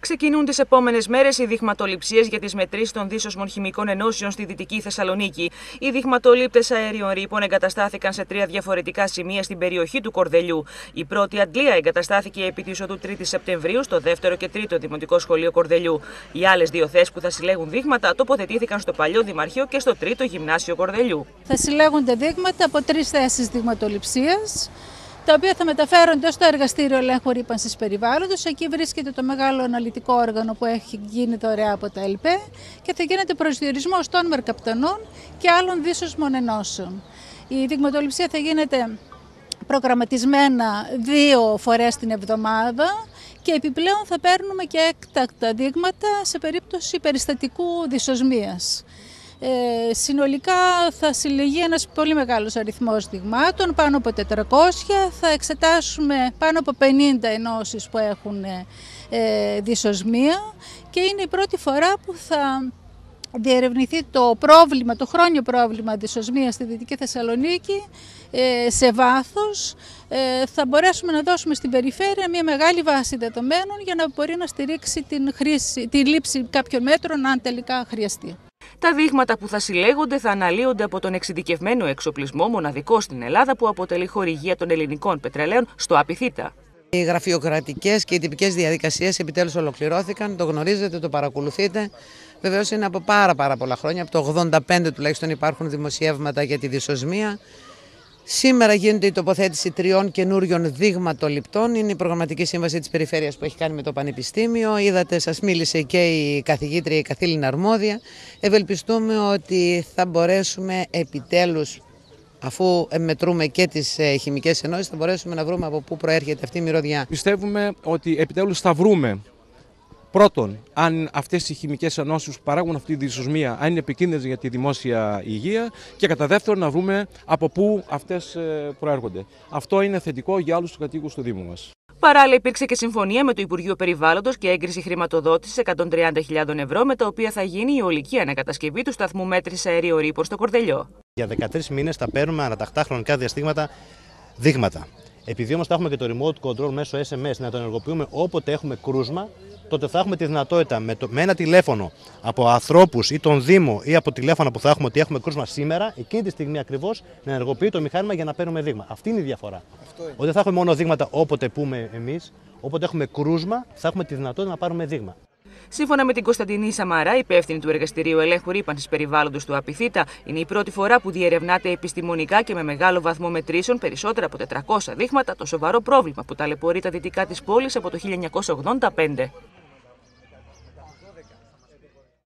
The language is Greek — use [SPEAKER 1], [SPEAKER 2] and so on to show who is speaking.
[SPEAKER 1] Ξεκινούν τις επόμενες μέρες οι δειγματοληψίες για τις μετρήσεις των δίσωσμων χημικών ενώσεων στη Δυτική Θεσσαλονίκη. Οι δειγματολήπτες αέριων ρήπων εγκαταστάθηκαν σε τρία διαφορετικά σημεία στην περιοχή του Κορδελιού. Η πρώτη αντλία εγκαταστάθηκε επί της οδού 3η Σεπτεμβρίου στο δεύτερο και τρίτο Δημοτικό Σχολείο Κορδελιού. Οι άλλες δύο θέσεις που θα συλλέγουν δείγματα τοποθετήθηκαν στο παλιό Δημαρχείο και στο τρίτο Γυμνάσιο Κορδελιού.
[SPEAKER 2] Θα συλλέγονται δείγματα από τρεις θέσεις δειγματοληψίας τα οποία θα μεταφέρονται στο εργαστήριο ελέγχου ρήπανσης περιβάλλοντος. Εκεί βρίσκεται το μεγάλο αναλυτικό όργανο που έχει γίνει δωρεά από τα ΕΛΠΕ και θα γίνεται προσδιορισμός των μερκαπτανών και άλλων δίσωσμων ενώσεων. Η δειγματοληψία θα γίνεται προγραμματισμένα δύο φορές την εβδομάδα και επιπλέον θα παίρνουμε και έκτακτα δείγματα σε περίπτωση περιστατικού δυσοσμίας. Ε, συνολικά θα συλλεγεί ένας πολύ μεγάλος αριθμός δειγμάτων, πάνω από 400. Θα εξετάσουμε πάνω από 50 ενώσεις που έχουν ε, δυσοσμία και είναι η πρώτη φορά που θα διερευνηθεί το πρόβλημα, το χρόνιο πρόβλημα δυσοσμίας στη Δυτική Θεσσαλονίκη ε, σε βάθος. Ε, θα μπορέσουμε να δώσουμε στην περιφέρεια μια μεγάλη βάση δεδομένων για να μπορεί να στηρίξει την, χρήση, την λήψη κάποιων μέτρων αν τελικά χρειαστεί.
[SPEAKER 1] Τα δείγματα που θα συλλέγονται θα αναλύονται από τον εξειδικευμένο εξοπλισμό μοναδικό στην Ελλάδα που αποτελεί χορηγία των ελληνικών πετρελαίων στο Απιθύτα.
[SPEAKER 3] Οι γραφειοκρατικές και οι τυπικές διαδικασίες επιτέλους ολοκληρώθηκαν. Το γνωρίζετε, το παρακολουθείτε. Βεβαίως είναι από πάρα, πάρα πολλά χρόνια. Από το 85 τουλάχιστον υπάρχουν δημοσιεύματα για τη δυσοσμία. Σήμερα γίνεται η τοποθέτηση τριών καινούριων δείγματοληπτών. Είναι η προγραμματική σύμβαση της Περιφέρειας που έχει κάνει με το Πανεπιστήμιο. Είδατε, σας μίλησε και η καθηγήτρια, η καθήλυνα αρμόδια. Ευελπιστούμε ότι θα μπορέσουμε επιτέλους, αφού μετρούμε και τις ε, χημικές ενώσεις, θα μπορέσουμε να βρούμε από πού προέρχεται αυτή η μυρωδιά.
[SPEAKER 4] Πιστεύουμε ότι επιτέλους θα βρούμε Πρώτον, αν αυτές οι χημικές ενώσεις που παράγουν αυτή τη δυσοσμία αν είναι επικίνδυνες για τη δημόσια υγεία και κατά δεύτερον να βρούμε από πού αυτές προέρχονται. Αυτό είναι θετικό για άλλους του κατοίκους του Δήμου μας.
[SPEAKER 1] Παράλληλα, υπήρξε και συμφωνία με το Υπουργείο Περιβάλλοντος και έγκριση χρηματοδότησης 130.000 ευρώ, με τα οποία θα γίνει η ολική ανακατασκευή του σταθμού μέτρησης αερίου ρήπων στο Κορδελιό.
[SPEAKER 5] Για 13 μήνες θα παίρνουμε ανατακτά χρονικά διαστήματα δείγματα. Επειδή όμως θα έχουμε και το remote control μέσω SMS να το ενεργοποιούμε όποτε έχουμε κρούσμα, τότε θα έχουμε τη δυνατότητα με, το, με ένα τηλέφωνο από ανθρώπους ή τον Δήμο ή από τηλέφωνα που θα έχουμε ότι έχουμε κρούσμα σήμερα, εκείνη τη στιγμή ακριβώς να ενεργοποιεί το μηχάνημα για να παίρνουμε δείγμα. Αυτή είναι η διαφορά. Ότι δεν θα έχουμε μόνο δείγματα όποτε πούμε εμείς, όποτε έχουμε κρούσμα, θα έχουμε τη δυνατότητα να πάρουμε δείγμα.
[SPEAKER 1] Σύμφωνα με την Κωνσταντινή Σαμαρά, υπεύθυνη του Εργαστηρίου Ελέγχου Ρήπανσης Περιβάλλοντος του Απιθύτα, είναι η πρώτη φορά που διερευνάται επιστημονικά και με μεγάλο βαθμό μετρήσεων περισσότερα από 400 δείγματα το σοβαρό πρόβλημα που ταλαιπωρεί τα δυτικά της πόλης από το 1985.